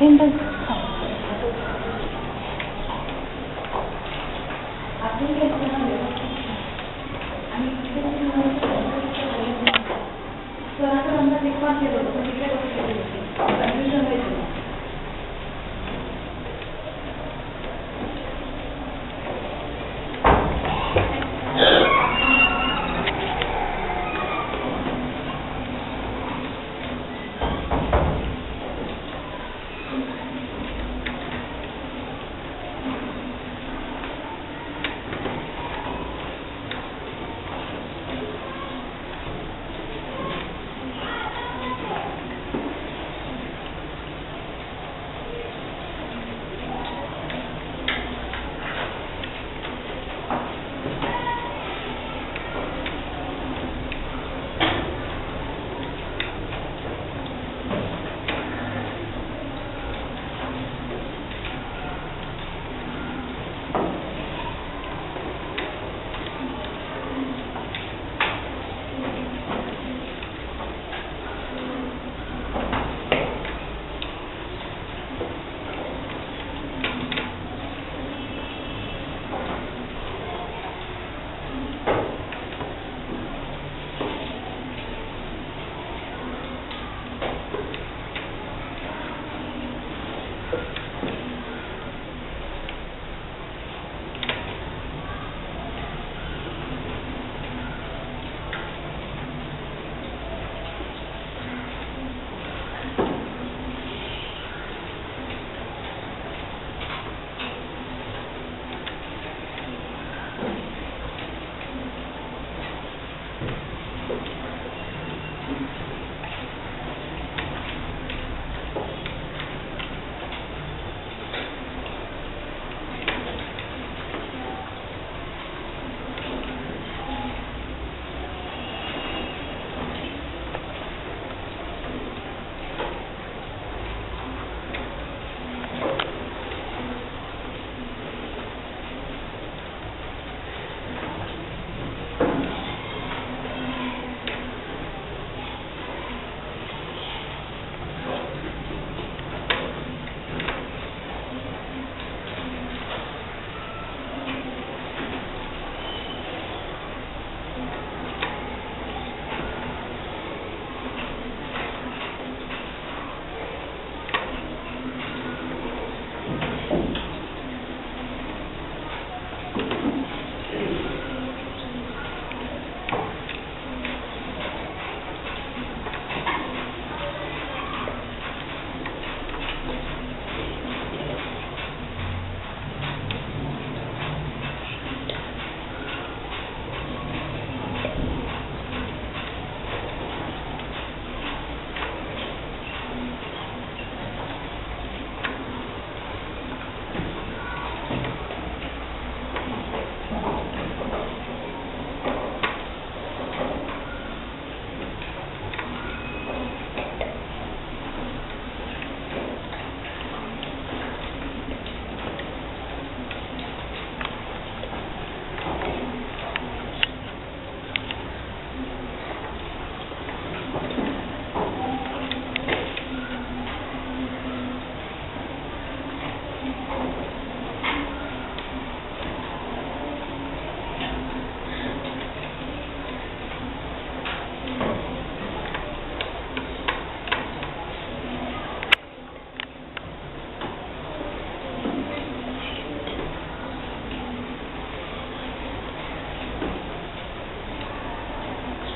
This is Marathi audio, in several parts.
dependence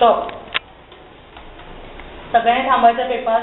स्टॉप सगळ्यांनी थांबायचं पेपर